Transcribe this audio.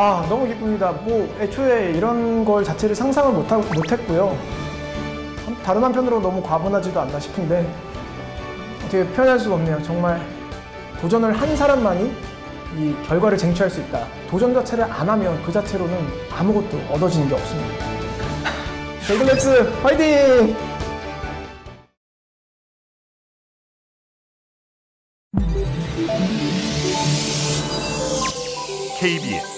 아 너무 기쁩니다. 뭐 애초에 이런 걸 자체를 상상을 못 못했고요. 다른 한편으로 너무 과분하지도 않나 싶은데 어떻게 표현할 수가 없네요. 정말 도전을 한 사람만이 이 결과를 쟁취할 수 있다. 도전 자체를 안 하면 그 자체로는 아무것도 얻어지는 게 없습니다. 골든렉스 화이팅! KBS